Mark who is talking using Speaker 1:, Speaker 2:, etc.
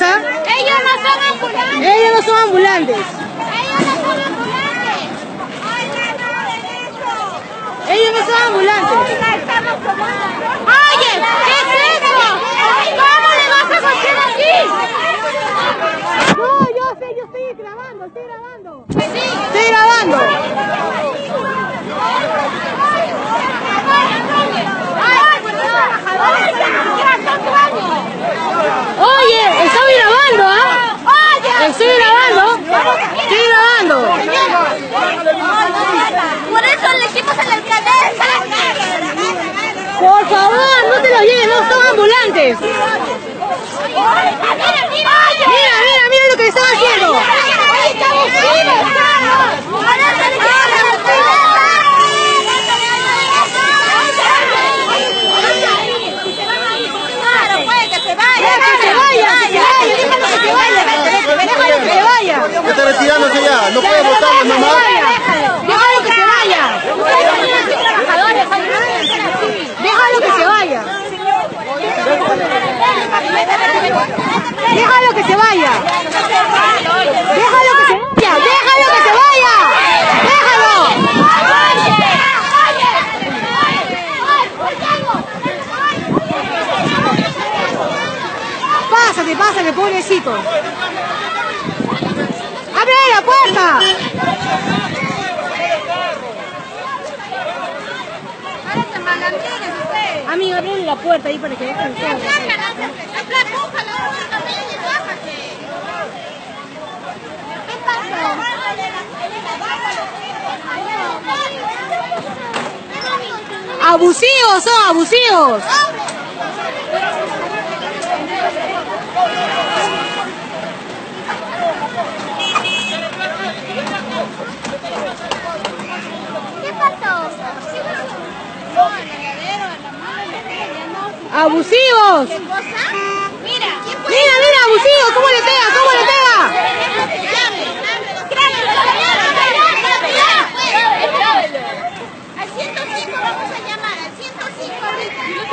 Speaker 1: ¿ah? Ellos
Speaker 2: no son ambulantes.
Speaker 1: Ellos no son ambulantes. Ellos no son ambulantes. Ellos no son ambulantes. Oye, ¿qué es eso? ¿Cómo le vas a hacer aquí? No, yo sé, yo estoy grabando, estoy grabando. Sí. Estoy grabando. Oye, estoy grabando, ¿ah? Estoy grabando.
Speaker 2: Por eso le hicimos en la cabeza.
Speaker 1: Por favor, no te los lleves, no son ambulantes. Mira, mira. Mira, mira, mira lo que están haciendo. Claro, pues, que se vaya. Ya, que se vaya, que se vaya, déjalo que se vaya. Déjalo que se vaya. Ya está retirándose ya, no puede votar Déjalo que se nomás. vaya. Déjalo que se vaya. Déjalo que se vaya. Déjalo que se vaya. Déjalo que se vaya. Déjalo que se vaya. Déjalo. Pásate, pásate, pobrecito. ¡Abre la puerta! Amiga, abre la puerta ahí para que dejen carro. Abusivos son, abusivos. ¡Abusivos! Mira, mira, mira, abusivos, ¿cómo le pega? ¿Cómo le pega? Al 105 vamos a llamar, al 105 ahorita.